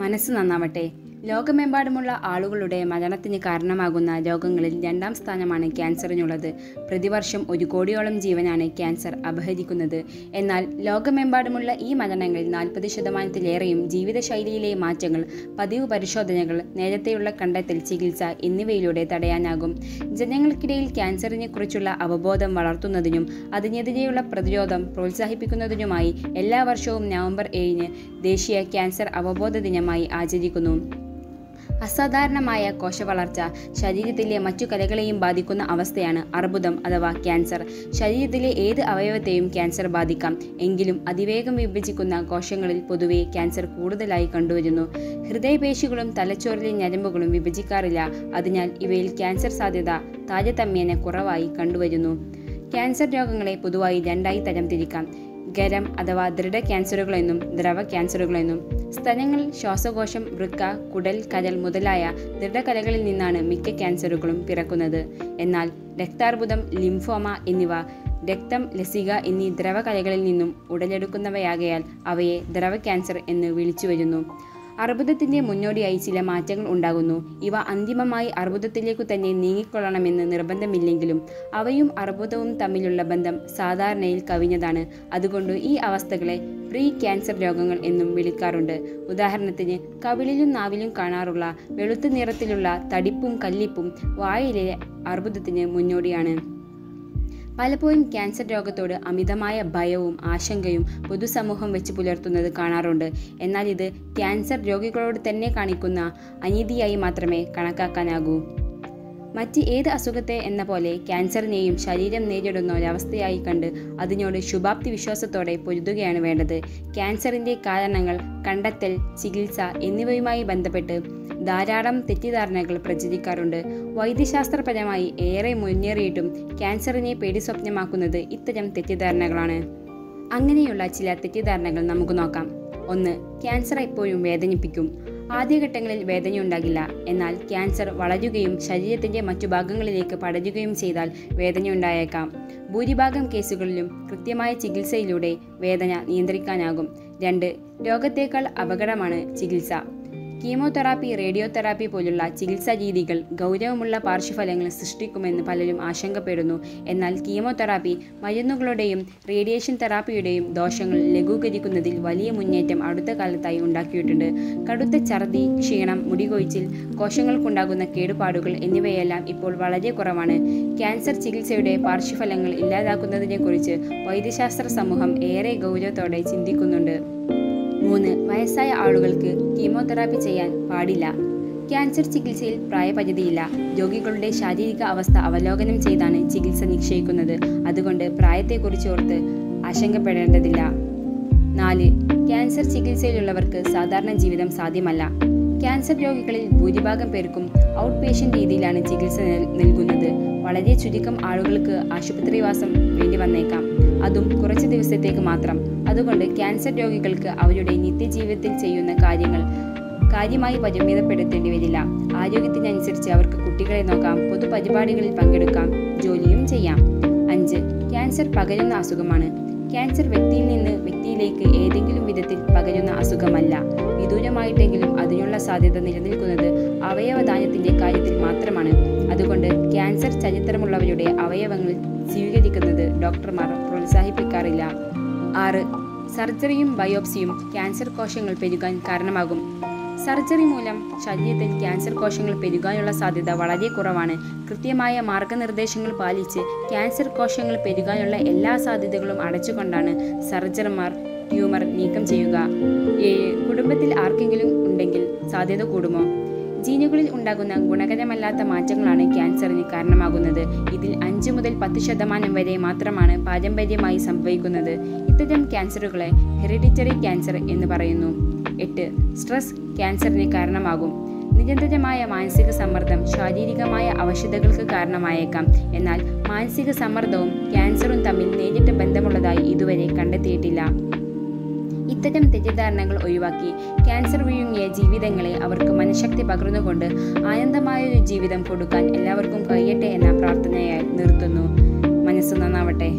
മനസ്സ് നന്നാവട്ടെ. ലോകമെമ്പാടുമുള്ള ആളുകളുടെ മരണത്തിന് കാരണമാകുന്ന രോഗങ്ങളിൽ രണ്ടാം സ്ഥാനമാണ് ക്യാൻസറിനുള്ളത്. പ്രതിവർഷം ഒരു കോടിയോളം ജീവനാണ് ക്യാൻസർ അപഹരിക്കുന്നത്. എന്നാൽ ലോകമെമ്പാടുമുള്ള ഈ മരണങ്ങളിൽ നാൽപ്പത് ശതമാനത്തിലേറെയും ജീവിതശൈലിയിലെ മാറ്റങ്ങൾ പതിവ് പരിശോധനകൾ നേരത്തെയുള്ള കണ്ടെത്തൽ ചികിത്സ എന്നിവയിലൂടെ തടയാനാകും. ജനങ്ങൾക്കിടയിൽ ക്യാൻസറിനെ കുറിച്ചുള്ള അവബോധം വളർത്തുന്നതിനും അതിനെതിരെയുള്ള പ്രതിരോധം പ്രോത്സാഹിപ്പിക്കുന്നതിനുമായി എല്ലാ വർഷവും നവംബർ ഏഴിന് ദേശീയ ക്യാൻസർ അവബോധ ദിനമായി ആചരിക്കുന്നു. അസാധാരണമായ കോശവളർച്ച ശരീരത്തിലെ മറ്റു കലകളെയും ബാധിക്കുന്ന അവസ്ഥയാണ് അർബുദം അഥവാ ക്യാൻസർ. ശരീരത്തിലെ ഏത് അവയവത്തെയും ക്യാൻസർ ബാധിക്കാം. എങ്കിലും അതിവേഗം വിഭജിക്കുന്ന കോശങ്ങളിൽ പൊതുവെ ക്യാൻസർ കൂടുതലായി കണ്ടുവരുന്നു. ഹൃദയപേശികളും തലച്ചോറിലെ ഞരമ്പുകളും വിഭജിക്കാറില്ല. അതിനാൽ ഇവയിൽ ക്യാൻസർ സാധ്യത താരതമ്യേന കുറവായി കണ്ടുവരുന്നു. ക്യാൻസർ രോഗങ്ങളെ പൊതുവായി രണ്ടായി തരം തിരിക്കാം. ഗരം അഥവാ ദൃഢ ക്യാൻസറുകളെന്നും ദ്രവ ക്യാൻസറുകളെന്നും. സ്തനങ്ങൾ ശ്വാസകോശം വൃക്ക കുടൽ കരൽ മുതലായ ദൃഢകലകളിൽ നിന്നാണ് മിക്ക ക്യാൻസറുകളും പിറക്കുന്നത്. എന്നാൽ രക്താർബുദം ലിംഫോമ എന്നിവ രക്തം ലസിക എന്നീ ദ്രവകലകളിൽ നിന്നും ഉടലെടുക്കുന്നവയാകയാൽ അവയെ ദ്രവ ക്യാൻസർ എന്ന് വിളിച്ചു വരുന്നു. അർബുദത്തിന്റെ മുന്നോടിയായി ചില മാറ്റങ്ങൾ ഉണ്ടാകുന്നു. ഇവ അന്തിമമായി അർബുദത്തിലേക്കു തന്നെ നീങ്ങിക്കൊള്ളണമെന്ന് നിർബന്ധമില്ലെങ്കിലും അവയും അർബുദവും തമ്മിലുള്ള ബന്ധം സാധാരണയിൽ കവിഞ്ഞതാണ്. അതുകൊണ്ട് ഈ അവസ്ഥകളെ പ്രീ ക്യാൻസർ രോഗങ്ങൾ എന്നും വിളിക്കാറുണ്ട്. ഉദാഹരണത്തിന് കവിളിലും നാവിലും കാണാറുള്ള വെളുത്ത നിറത്തിലുള്ള തടിപ്പും കല്ലിപ്പും വായിലെ അർബുദത്തിന് മുന്നോടിയാണ്. പലപ്പോഴും ക്യാൻസർ രോഗത്തോട് അമിതമായ ഭയവും ആശങ്കയും പൊതുസമൂഹം വെച്ച് പുലർത്തുന്നത് കാണാറുണ്ട്. എന്നാൽ ഇത് ക്യാൻസർ രോഗികളോട് തന്നെ കാണിക്കുന്ന അനീതിയായി മാത്രമേ കണക്കാക്കാനാകൂ. മറ്റ് ഏത് അസുഖത്തെ എന്ന പോലെ ക്യാൻസറിനെയും ശരീരം നേരിടുന്ന ഒരവസ്ഥയായി കണ്ട് അതിനോട് ശുഭാപ്തി വിശ്വാസത്തോടെ പൊരുതുകയാണ് വേണ്ടത്. ക്യാൻസറിന്റെ കാരണങ്ങൾ കണ്ടെത്തൽ ചികിത്സ എന്നിവയുമായി ബന്ധപ്പെട്ട് ധാരാളം തെറ്റിദ്ധാരണകൾ പ്രചരിക്കാറുണ്ട്. വൈദ്യശാസ്ത്രപരമായി ഏറെ മുന്നേറിയിട്ടും ക്യാൻസറിനെ പേടിസ്വപ്നമാക്കുന്നത് ഇത്തരം തെറ്റിദ്ധാരണകളാണ്. അങ്ങനെയുള്ള ചില തെറ്റിദ്ധാരണകൾ നമുക്ക് നോക്കാം. ഒന്ന് ക്യാൻസർ എപ്പോഴും വേദനിപ്പിക്കും. ആദ്യഘട്ടങ്ങളിൽ വേദനയുണ്ടാകില്ല. എന്നാൽ ക്യാൻസർ വളരുകയും ശരീരത്തിന്റെ മറ്റു ഭാഗങ്ങളിലേക്ക് പടരുകയും ചെയ്താൽ വേദനയുണ്ടായേക്കാം. ഭൂരിഭാഗം കേസുകളിലും കൃത്യമായ ചികിത്സയിലൂടെ വേദന നിയന്ത്രിക്കാനാകും. രണ്ട് രോഗത്തേക്കാൾ അപകടമാണ് ചികിത്സ. കീമോതെറാപ്പി റേഡിയോതെറാപ്പി പോലുള്ള ചികിത്സാ രീതികൾ ഗൗരവമുള്ള പാർശ്വഫലങ്ങൾ സൃഷ്ടിക്കുമെന്ന് പലരും ആശങ്കപ്പെടുന്നു. എന്നാൽ കീമോതെറാപ്പി മരുന്നുകളുടെയും റേഡിയേഷൻ തെറാപ്പിയുടെയും ദോഷങ്ങൾ ലഘൂകരിക്കുന്നതിൽ വലിയ മുന്നേറ്റം അടുത്ത കാലത്തായി ഉണ്ടാക്കിയിട്ടുണ്ട്. കടുത്ത ഛർദി ക്ഷീണം മുടികൊഴിച്ചിൽ കോശങ്ങൾക്കുണ്ടാകുന്ന കേടുപാടുകൾ എന്നിവയെല്ലാം ഇപ്പോൾ വളരെ കുറവാണ്. ക്യാൻസർ ചികിത്സയുടെ പാർശ്വഫലങ്ങൾ ഇല്ലാതാക്കുന്നതിനെക്കുറിച്ച് വൈദ്യശാസ്ത്ര സമൂഹം ഏറെ ഗൗരവത്തോടെ ചിന്തിക്കുന്നുണ്ട്. മൂന്ന് വയസ്സായ ആളുകൾക്ക് കീമോതെറാപ്പി ചെയ്യാൻ പാടില്ല. ക്യാൻസർ ചികിത്സയിൽ പ്രായപരിധിയില്ല. രോഗികളുടെ ശാരീരിക അവസ്ഥ അവലോകനം ചെയ്താണ് ചികിത്സ നിശ്ചയിക്കുന്നത്. അതുകൊണ്ട് പ്രായത്തെക്കുറിച്ച് ഓർത്ത് ആശങ്കപ്പെടേണ്ടതില്ല. നാല് ക്യാൻസർ ചികിത്സയിലുള്ളവർക്ക് സാധാരണ ജീവിതം സാധ്യമല്ല. ക്യാൻസർ രോഗികളിൽ ഭൂരിഭാഗം പേർക്കും ഔട്ട് പേഷ്യന്റ് രീതിയിലാണ് ചികിത്സ നൽകുന്നത്. വളരെ ചുരുക്കം ആളുകൾക്ക് ആശുപത്രിവാസം വേണ്ടി വന്നേക്കാം. അതും കുറച്ച് ദിവസത്തേക്ക് മാത്രം. അതുകൊണ്ട് ക്യാൻസർ രോഗികൾക്ക് അവരുടെ നിത്യജീവിതത്തിൽ ചെയ്യുന്ന കാര്യങ്ങൾ കാര്യമായി പരിമിതപ്പെടുത്തേണ്ടി വരില്ല. ആരോഗ്യത്തിനനുസരിച്ച് അവർക്ക് കുട്ടികളെ നോക്കാം പൊതുപരിപാടികളിൽ പങ്കെടുക്കാം ജോലിയും ചെയ്യാം. അഞ്ച് ക്യാൻസർ പകരുന്ന അസുഖമാണ്. ക്യാൻസർ വ്യക്തിയിൽ നിന്ന് വ്യക്തിയിലേക്ക് ഏതെങ്കിലും വിധത്തിൽ പകരുന്ന അസുഖമല്ല. വിദൂരമായിട്ടെങ്കിലും അതിനുള്ള സാധ്യത നിലനിൽക്കുന്നത് അവയവദാനത്തിന്റെ കാര്യത്തിൽ മാത്രമാണ്. അതുകൊണ്ട് ക്യാൻസർ ചരിത്രമുള്ളവരുടെ അവയവങ്ങൾ സ്വീകരിക്കുന്നത് ഡോക്ടർമാർ പ്രോത്സാഹിപ്പിക്കാറില്ല. ആറ്. സർജറിയും ബയോപ്സിയും ക്യാൻസർ കോശങ്ങൾ പെരുകാൻ കാരണമാകും. സർജറി മൂലം ശരീരത്തിൽ ക്യാൻസർ കോശങ്ങൾ പെരുകാനുള്ള സാധ്യത വളരെ കുറവാണ്. കൃത്യമായ മാർഗനിർദ്ദേശങ്ങൾ പാലിച്ച് ക്യാൻസർ കോശങ്ങൾ പെരുകാനുള്ള എല്ലാ സാധ്യതകളും അടച്ചുകൊണ്ടാണ് സർജർമാർ ട്യൂമർ നീക്കം ചെയ്യുക. ഏഴ് കുടുംബത്തിൽ ആർക്കെങ്കിലും ഉണ്ടെങ്കിൽ സാധ്യത കൂടുമോ? ജീനുകളിൽ ഉണ്ടാകുന്ന ഗുണകരമല്ലാത്ത മാറ്റങ്ങളാണ് ക്യാൻസറിന് കാരണമാകുന്നത്. ഇതിൽ അഞ്ച് മുതൽ പത്ത് ശതമാനം വരെ മാത്രമാണ് പാരമ്പര്യമായി സംഭവിക്കുന്നത്. ഇത്തരം ക്യാൻസറുകളെ ഹെറിഡിറ്ററി ക്യാൻസർ എന്ന് പറയുന്നു. എട്ട്. സ്ട്രെസ് ക്യാൻസറിന് കാരണമാകും. നിരന്തരമായ മാനസിക സമ്മർദ്ദം ശാരീരികമായ അവശതകൾക്ക് കാരണമായേക്കാം. എന്നാൽ മാനസിക സമ്മർദ്ദവും ക്യാൻസറും തമ്മിൽ നേരിട്ട് ബന്ധമുള്ളതായി ഇതുവരെ കണ്ടെത്തിയിട്ടില്ല. ഇത്തരം തെറ്റിദ്ധാരണകൾ ഒഴിവാക്കി ക്യാൻസർ വിഴുങ്ങിയ ജീവിതങ്ങളെ അവർക്ക് മനഃശക്തി പകർന്നുകൊണ്ട് ആനന്ദമായൊരു ജീവിതം കൊടുക്കാൻ എല്ലാവർക്കും കഴിയട്ടെ എന്ന പ്രാർത്ഥനയായി നിർത്തുന്നു. മനസ്സ് നന്നാവട്ടെ.